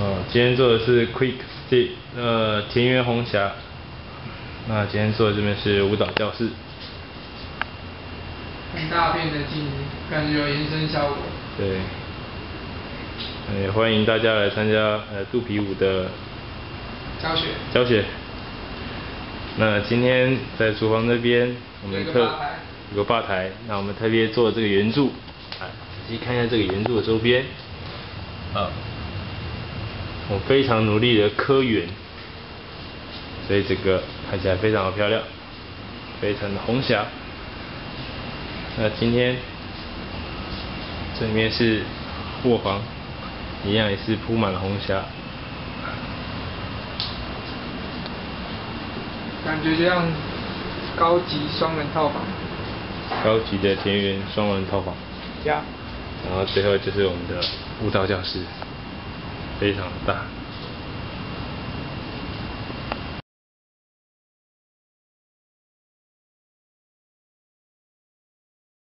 哦，今天做的是 Quick Step，呃，田园红霞。那今天做的这边是舞蹈教室。很大片的镜子，感觉有延伸效果。对。也欢迎大家来参加呃肚皮舞的教学。教学。那今天在厨房这边，我们特有个吧台，那我们特别做这个圆柱，啊，仔细看一下这个圆柱的周边，啊，我非常努力的科圆，所以这个看起来非常的漂亮，非常的红霞。那今天这里面是卧房，一样也是铺满了红霞。感觉就像高级双人套房。高级的田园双人套房。呀。然后最后就是我们的舞蹈教室，非常大。